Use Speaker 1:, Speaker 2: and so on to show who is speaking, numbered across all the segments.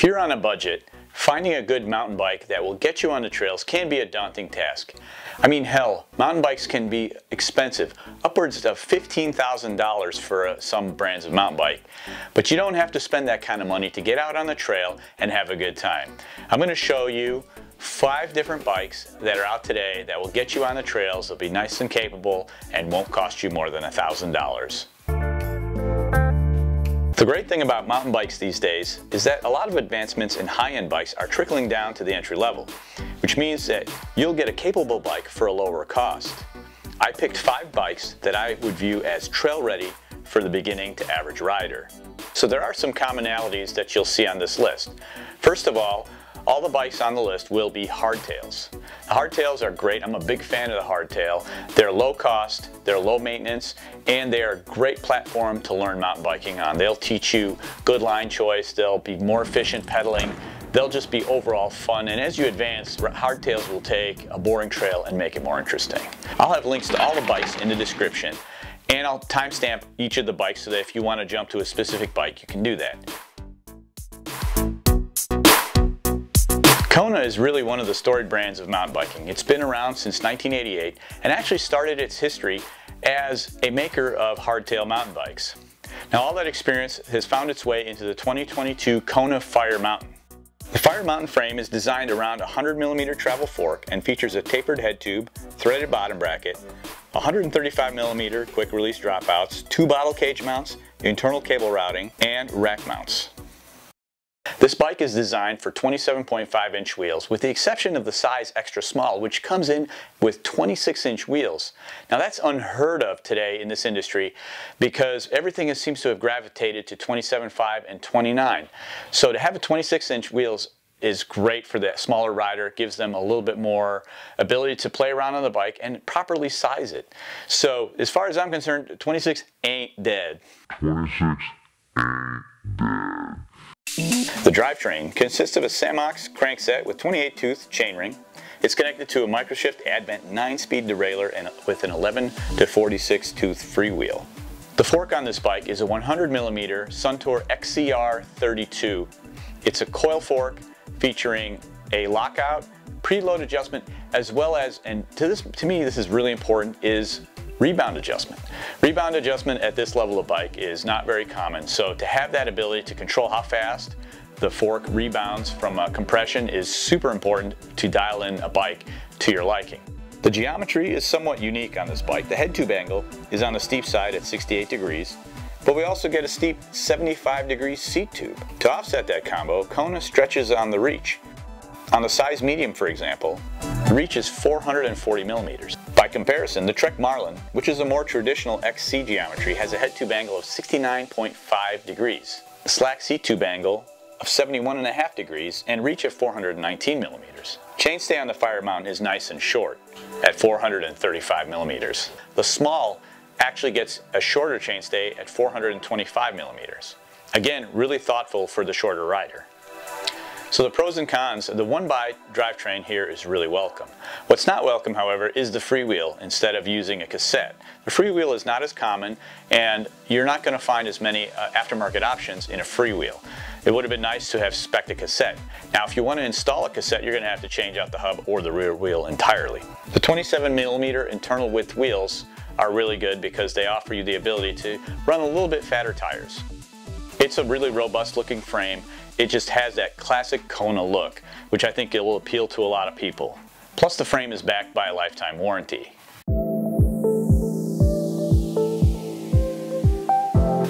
Speaker 1: If you're on a budget, finding a good mountain bike that will get you on the trails can be a daunting task. I mean hell, mountain bikes can be expensive, upwards of $15,000 for uh, some brands of mountain bike. But you don't have to spend that kind of money to get out on the trail and have a good time. I'm going to show you five different bikes that are out today that will get you on the trails, they'll be nice and capable, and won't cost you more than $1,000. The great thing about mountain bikes these days is that a lot of advancements in high-end bikes are trickling down to the entry level, which means that you'll get a capable bike for a lower cost. I picked five bikes that I would view as trail ready for the beginning to average rider. So there are some commonalities that you'll see on this list. First of all, all the bikes on the list will be hardtails. The hardtails are great. I'm a big fan of the hardtail. They're low cost, they're low maintenance, and they are a great platform to learn mountain biking on. They'll teach you good line choice, they'll be more efficient pedaling, they'll just be overall fun. And as you advance, hardtails will take a boring trail and make it more interesting. I'll have links to all the bikes in the description. And I'll timestamp each of the bikes so that if you want to jump to a specific bike, you can do that. Kona is really one of the storied brands of mountain biking. It's been around since 1988 and actually started its history as a maker of hardtail mountain bikes. Now all that experience has found its way into the 2022 Kona Fire Mountain. The Fire Mountain frame is designed around a 100 millimeter travel fork and features a tapered head tube, threaded bottom bracket, 135 millimeter quick release dropouts, two bottle cage mounts, internal cable routing, and rack mounts. This bike is designed for 27.5 inch wheels with the exception of the size extra small which comes in with 26 inch wheels. Now that's unheard of today in this industry because everything seems to have gravitated to 27.5 and 29. So to have a 26 inch wheels is great for the smaller rider. It gives them a little bit more ability to play around on the bike and properly size it. So as far as I'm concerned, 26 ain't dead. 26 ain't dead. The drivetrain consists of a Samox crankset with 28 tooth chainring. It's connected to a Microshift Advent 9-speed derailleur and with an 11 to 46 tooth freewheel. The fork on this bike is a 100mm Suntour XCR 32. It's a coil fork featuring a lockout, preload adjustment, as well as, and to, this, to me this is really important, is rebound adjustment. Rebound adjustment at this level of bike is not very common, so to have that ability to control how fast the fork rebounds from a compression is super important to dial in a bike to your liking. The geometry is somewhat unique on this bike. The head tube angle is on the steep side at 68 degrees, but we also get a steep 75 degree seat tube. To offset that combo, Kona stretches on the reach. On the size medium, for example, the reach is 440 millimeters. Comparison, the Trek Marlin, which is a more traditional XC geometry, has a head tube angle of 69.5 degrees, a slack seat tube angle of 71.5 degrees, and reach of 419 millimeters. Chainstay on the Fire Mountain is nice and short at 435 millimeters. The small actually gets a shorter chainstay at 425 millimeters. Again, really thoughtful for the shorter rider. So the pros and cons, the one by drivetrain here is really welcome. What's not welcome, however, is the freewheel instead of using a cassette. The freewheel is not as common and you're not going to find as many uh, aftermarket options in a freewheel. It would have been nice to have spec a cassette. Now if you want to install a cassette, you're going to have to change out the hub or the rear wheel entirely. The 27 millimeter internal width wheels are really good because they offer you the ability to run a little bit fatter tires. It's a really robust looking frame it just has that classic Kona look, which I think it will appeal to a lot of people. Plus the frame is backed by a lifetime warranty.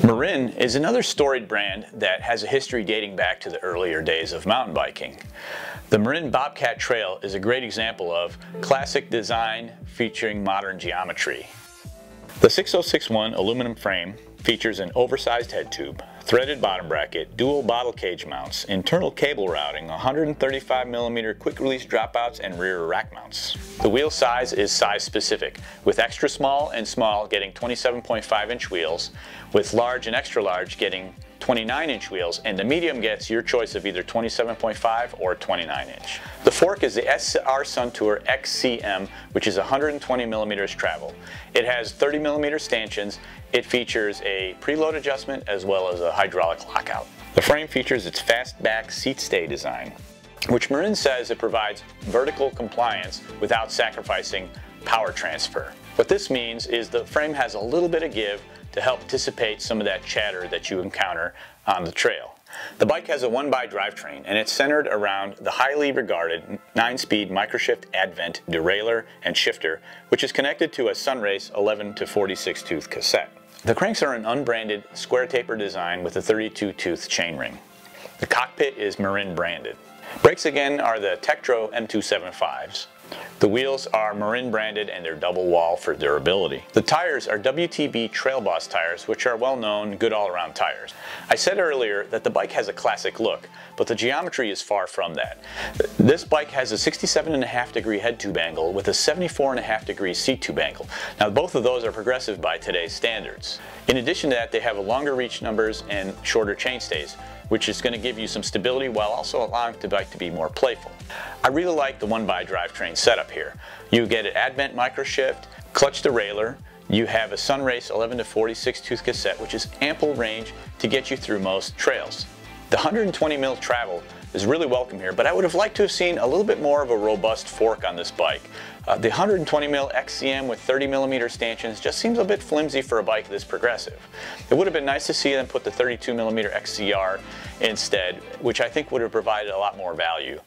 Speaker 1: Marin is another storied brand that has a history dating back to the earlier days of mountain biking. The Marin Bobcat Trail is a great example of classic design featuring modern geometry. The 6061 aluminum frame features an oversized head tube, threaded bottom bracket, dual bottle cage mounts, internal cable routing, 135mm quick release dropouts, and rear rack mounts. The wheel size is size specific, with extra small and small getting 27.5 inch wheels, with large and extra large getting 29 inch wheels and the medium gets your choice of either 27.5 or 29 inch. The fork is the SR Suntour XCM which is 120 millimeters travel. It has 30 millimeter stanchions. It features a preload adjustment as well as a hydraulic lockout. The frame features its fastback seat stay design, which Marin says it provides vertical compliance without sacrificing power transfer. What this means is the frame has a little bit of give to help dissipate some of that chatter that you encounter on the trail. The bike has a 1-by drivetrain and it's centered around the highly regarded 9-speed Microshift Advent derailleur and shifter which is connected to a Sunrace 11 to 46 tooth cassette. The cranks are an unbranded square taper design with a 32 tooth chainring. The cockpit is Marin branded. Brakes again are the Tektro M275s. The wheels are Marin branded and they're double wall for durability. The tires are WTB Trail Boss tires, which are well known, good all around tires. I said earlier that the bike has a classic look, but the geometry is far from that. This bike has a 67.5 degree head tube angle with a 74.5 degree seat tube angle. Now both of those are progressive by today's standards. In addition to that, they have longer reach numbers and shorter chainstays, which is going to give you some stability while also allowing the bike to be more playful. I really like the 1x drivetrain setup here. You get an Advent microshift, clutch derailleur, you have a Sunrace 11 to 46 tooth cassette, which is ample range to get you through most trails. The 120 mil travel is really welcome here, but I would have liked to have seen a little bit more of a robust fork on this bike. Uh, the 120mm XCM with 30mm stanchions just seems a bit flimsy for a bike this progressive. It would have been nice to see them put the 32mm XCR instead, which I think would have provided a lot more value.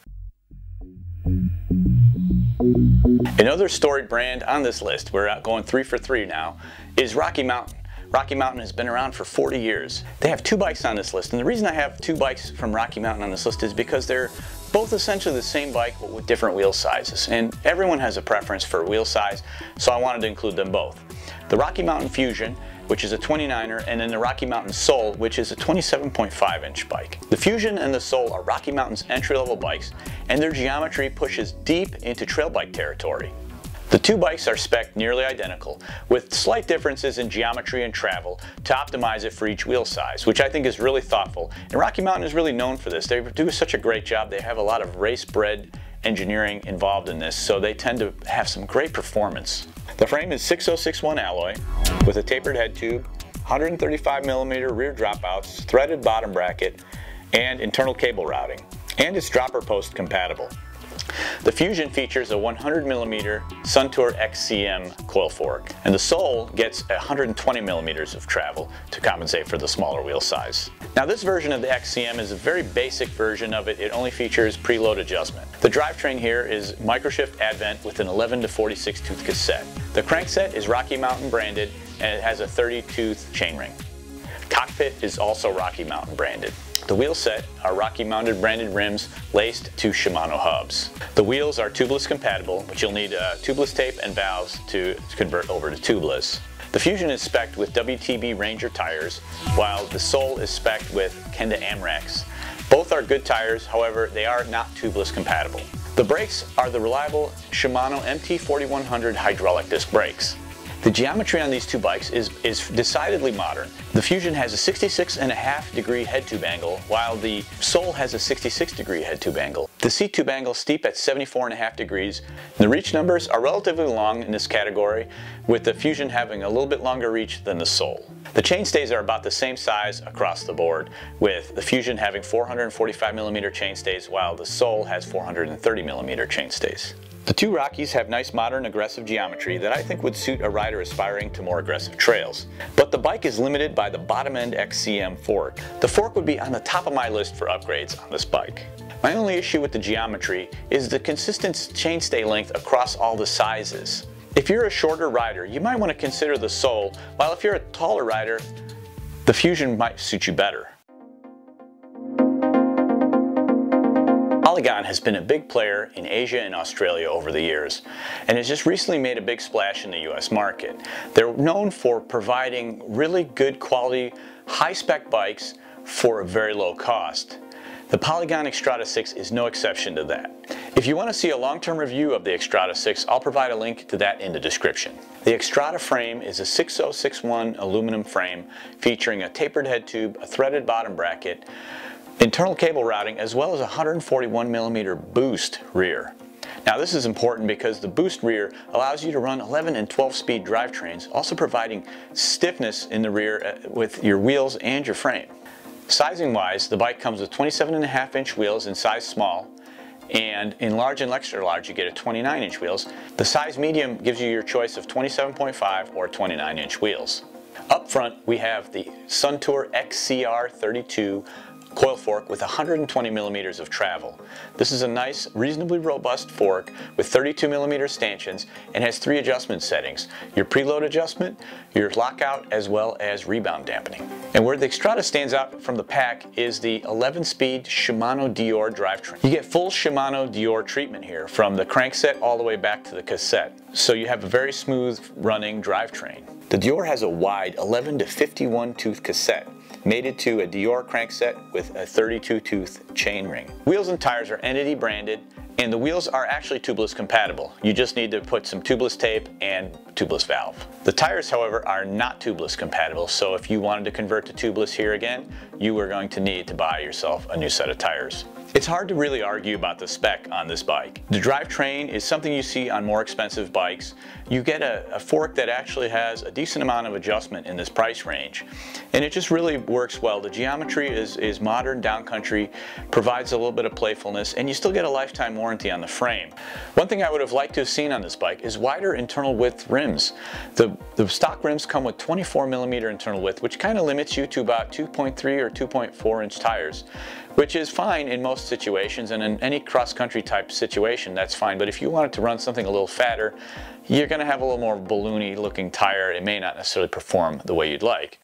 Speaker 1: Another storied brand on this list, we're out going three for three now, is Rocky Mountain. Rocky Mountain has been around for 40 years. They have two bikes on this list, and the reason I have two bikes from Rocky Mountain on this list is because they're both essentially the same bike but with different wheel sizes. And everyone has a preference for wheel size, so I wanted to include them both. The Rocky Mountain Fusion which is a 29er, and then the Rocky Mountain Soul, which is a 27.5 inch bike. The Fusion and the Soul are Rocky Mountain's entry-level bikes, and their geometry pushes deep into trail bike territory. The two bikes are spec'd nearly identical, with slight differences in geometry and travel to optimize it for each wheel size, which I think is really thoughtful. And Rocky Mountain is really known for this. They do such a great job. They have a lot of race-bred engineering involved in this, so they tend to have some great performance. The frame is 6061 alloy with a tapered head tube, 135 millimeter rear dropouts, threaded bottom bracket, and internal cable routing, and it's dropper post compatible. The Fusion features a 100mm Suntour XCM coil fork, and the Soul gets 120mm of travel to compensate for the smaller wheel size. Now this version of the XCM is a very basic version of it. It only features preload adjustment. The drivetrain here is Microshift Advent with an 11 to 46 tooth cassette. The crankset is Rocky Mountain branded and it has a 30 tooth chainring. Cockpit is also Rocky Mountain branded. The wheel set are Rocky Mountain branded rims laced to Shimano hubs. The wheels are tubeless compatible, but you'll need uh, tubeless tape and valves to convert over to tubeless. The Fusion is spec'd with WTB Ranger tires, while the Soul is spec'd with Kenda AmRex. Both are good tires, however, they are not tubeless compatible. The brakes are the reliable Shimano MT4100 hydraulic disc brakes. The geometry on these two bikes is, is decidedly modern. The Fusion has a 66 and a half degree head tube angle, while the Soul has a 66 degree head tube angle. The seat tube angle is steep at 74 and a half degrees. The reach numbers are relatively long in this category, with the Fusion having a little bit longer reach than the Soul. The chainstays are about the same size across the board, with the Fusion having 445 millimeter chainstays, while the Soul has 430 millimeter chainstays. The two Rockies have nice modern aggressive geometry that I think would suit a rider aspiring to more aggressive trails. But the bike is limited by the bottom end XCM fork. The fork would be on the top of my list for upgrades on this bike. My only issue with the geometry is the consistent chainstay length across all the sizes. If you're a shorter rider, you might want to consider the Soul, while if you're a taller rider, the Fusion might suit you better. Polygon has been a big player in Asia and Australia over the years and has just recently made a big splash in the US market. They're known for providing really good quality, high-spec bikes for a very low cost. The Polygon Xtrada 6 is no exception to that. If you want to see a long-term review of the Xtrada 6, I'll provide a link to that in the description. The Xtrada frame is a 6061 aluminum frame featuring a tapered head tube, a threaded bottom bracket, internal cable routing, as well as a 141 millimeter boost rear. Now this is important because the boost rear allows you to run 11 and 12 speed drivetrains, also providing stiffness in the rear uh, with your wheels and your frame. Sizing wise, the bike comes with 27 and a half inch wheels in size small, and in large and extra large you get a 29 inch wheels. The size medium gives you your choice of 27.5 or 29 inch wheels. Up front we have the Suntour XCR 32 coil fork with 120 millimeters of travel. This is a nice, reasonably robust fork with 32 millimeter stanchions and has three adjustment settings. Your preload adjustment, your lockout, as well as rebound dampening. And where the Xtrada stands out from the pack is the 11-speed Shimano Deore drivetrain. You get full Shimano Deore treatment here from the crankset all the way back to the cassette. So you have a very smooth running drivetrain. The Deore has a wide 11 to 51 tooth cassette mated to a Deore crankset with a 32 tooth chainring. Wheels and tires are Entity branded and the wheels are actually tubeless compatible. You just need to put some tubeless tape and tubeless valve. The tires, however, are not tubeless compatible, so if you wanted to convert to tubeless here again, you are going to need to buy yourself a new set of tires. It's hard to really argue about the spec on this bike. The drivetrain is something you see on more expensive bikes. You get a, a, fork that actually has a decent amount of adjustment in this price range. And it just really works well. The geometry is, is modern downcountry, provides a little bit of playfulness, and you still get a lifetime warranty on the frame. One thing I would have liked to have seen on this bike is wider internal width rims. The, the stock rims come with 24 millimeter internal width, which kind of limits you to about 2.3 or 2.4 inch tires which is fine in most situations and in any cross-country type situation that's fine but if you wanted to run something a little fatter you're going to have a little more balloony looking tire it may not necessarily perform the way you'd like.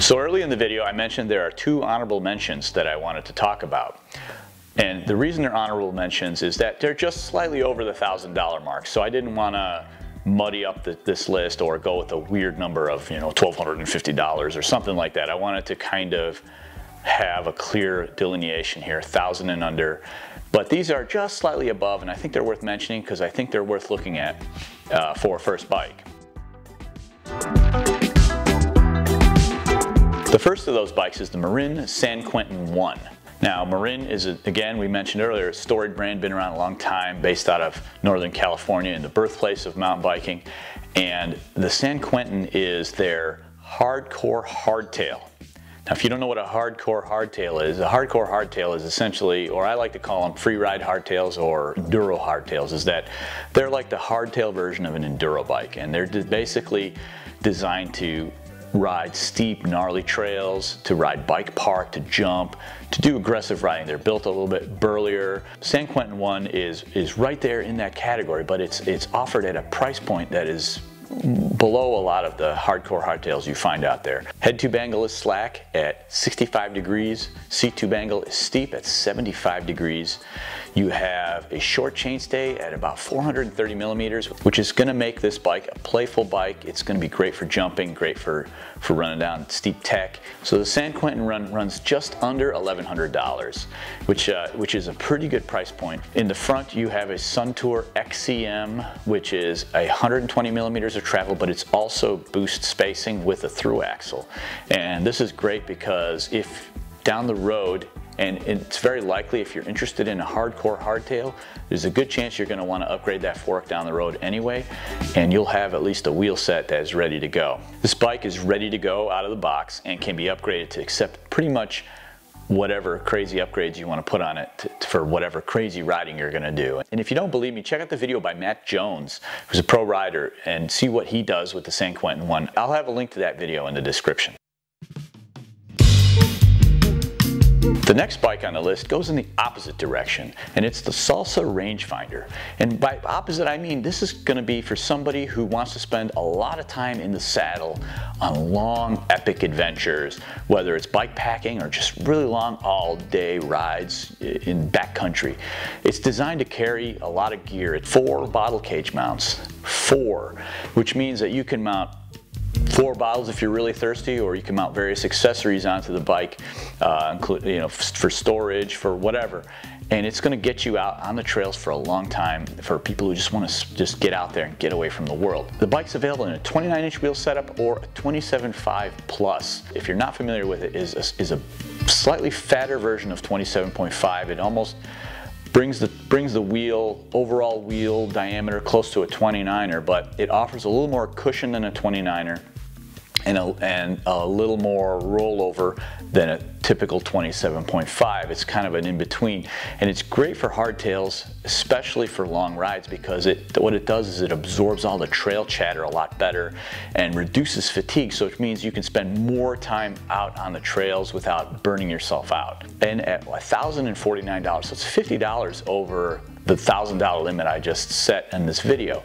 Speaker 1: So early in the video I mentioned there are two honorable mentions that I wanted to talk about. And the reason they're honorable mentions is that they're just slightly over the $1,000 mark. So I didn't want to muddy up the, this list or go with a weird number of, you know, $1,250 or something like that. I wanted to kind of have a clear delineation here, 1,000 and under. But these are just slightly above, and I think they're worth mentioning because I think they're worth looking at uh, for a first bike. The first of those bikes is the Marin San Quentin 1. Now, Marin is, a, again, we mentioned earlier, a storied brand, been around a long time, based out of Northern California and the birthplace of mountain biking. And the San Quentin is their hardcore hardtail. Now, if you don't know what a hardcore hardtail is, a hardcore hardtail is essentially, or I like to call them free ride hardtails or enduro hardtails, is that they're like the hardtail version of an enduro bike. And they're basically designed to ride steep, gnarly trails, to ride bike park, to jump, to do aggressive riding. They're built a little bit burlier. San Quentin 1 is, is right there in that category, but it's, it's offered at a price point that is below a lot of the hardcore hardtails you find out there. Head tube angle is slack at 65 degrees. Seat tube angle is steep at 75 degrees. You have a short chainstay at about 430 millimeters, which is gonna make this bike a playful bike. It's gonna be great for jumping, great for, for running down steep tech. So the San Quentin run runs just under $1,100, which, uh, which is a pretty good price point. In the front, you have a Suntour XCM, which is a 120 millimeters of travel, but it's also boost spacing with a through axle. And this is great because if down the road and it's very likely if you're interested in a hardcore hardtail, there's a good chance you're gonna wanna upgrade that fork down the road anyway, and you'll have at least a wheel set that is ready to go. This bike is ready to go out of the box and can be upgraded to accept pretty much whatever crazy upgrades you want to put on it to, for whatever crazy riding you're going to do. And if you don't believe me, check out the video by Matt Jones, who's a pro rider, and see what he does with the San Quentin one. I'll have a link to that video in the description. The next bike on the list goes in the opposite direction, and it's the Salsa Rangefinder. And by opposite, I mean this is going to be for somebody who wants to spend a lot of time in the saddle on long, epic adventures, whether it's bike packing or just really long all-day rides in backcountry. It's designed to carry a lot of gear. It's four bottle cage mounts, four, which means that you can mount four bottles if you're really thirsty, or you can mount various accessories onto the bike, uh, include, you know, for storage, for whatever. And it's gonna get you out on the trails for a long time for people who just wanna just get out there and get away from the world. The bike's available in a 29 inch wheel setup or a 27.5 plus. If you're not familiar with it, is a, is a slightly fatter version of 27.5. It almost brings the, brings the wheel, overall wheel diameter close to a 29er, but it offers a little more cushion than a 29er and a, and a little more rollover than a typical 27.5. It's kind of an in-between and it's great for hardtails, especially for long rides because it what it does is it absorbs all the trail chatter a lot better and reduces fatigue so it means you can spend more time out on the trails without burning yourself out. And at $1,049, so it's $50 over the thousand dollar limit I just set in this video.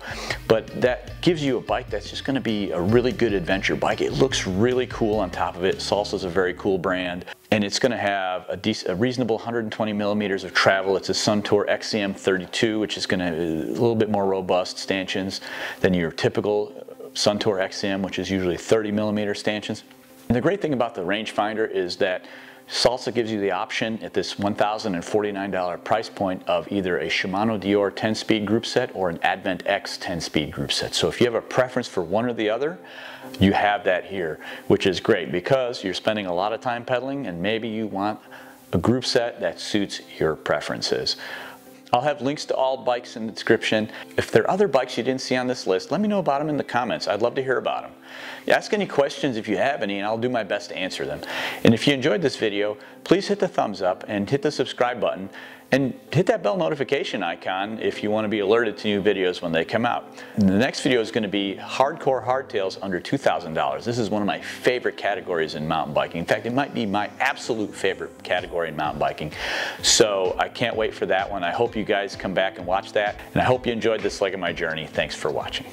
Speaker 1: But that gives you a bike that's just gonna be a really good adventure bike. It looks really cool on top of it. Salsa's a very cool brand and it's going to have a, decent, a, reasonable 120 millimeters of travel. It's a Suntour XCM 32, which is going to a little bit more robust stanchions than your typical Suntour XCM, which is usually 30 millimeter stanchions. And the great thing about the rangefinder is that Salsa gives you the option at this $1,049 price point of either a Shimano Deore 10-speed group set or an Advent X 10-speed group set. So if you have a preference for one or the other, you have that here, which is great because you're spending a lot of time pedaling and maybe you want a group set that suits your preferences. I'll have links to all bikes in the description. If there are other bikes you didn't see on this list, let me know about them in the comments. I'd love to hear about them. Ask any questions if you have any and I'll do my best to answer them. And if you enjoyed this video, please hit the thumbs up and hit the subscribe button and hit that bell notification icon if you want to be alerted to new videos when they come out. And the next video is going to be hardcore hardtails under $2,000. This is one of my favorite categories in mountain biking. In fact, it might be my absolute favorite category in mountain biking. So I can't wait for that one. I hope you guys come back and watch that. And I hope you enjoyed this leg of my journey. Thanks for watching.